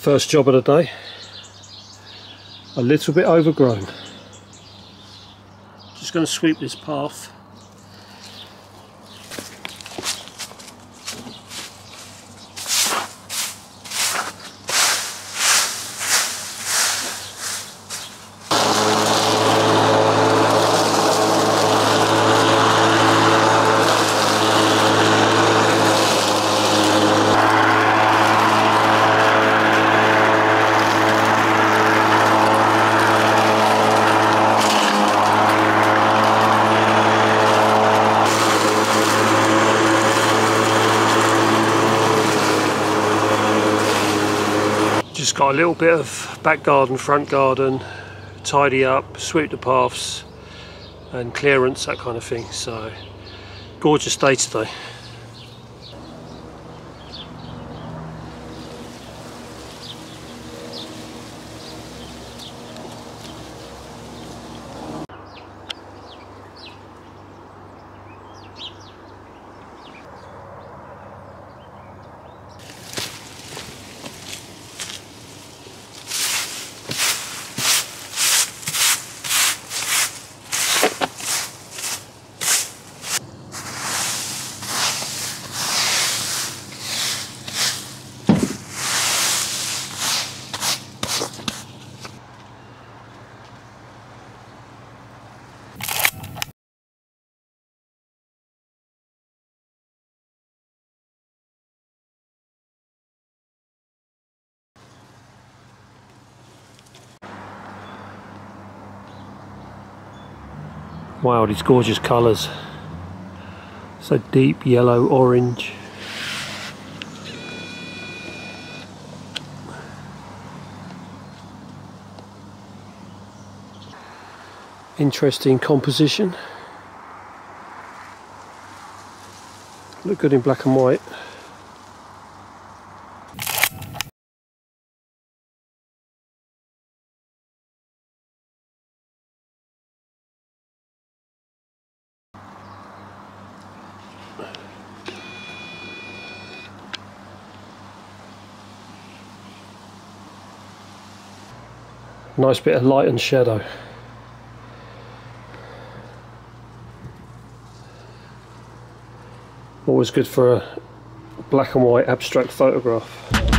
First job of the day. A little bit overgrown. Just going to sweep this path. Just got a little bit of back garden, front garden, tidy up, sweep the paths and clearance, that kind of thing. So gorgeous day today. Wow, these gorgeous colours. So deep yellow, orange. Interesting composition. Look good in black and white. Nice bit of light and shadow. Always good for a black and white abstract photograph.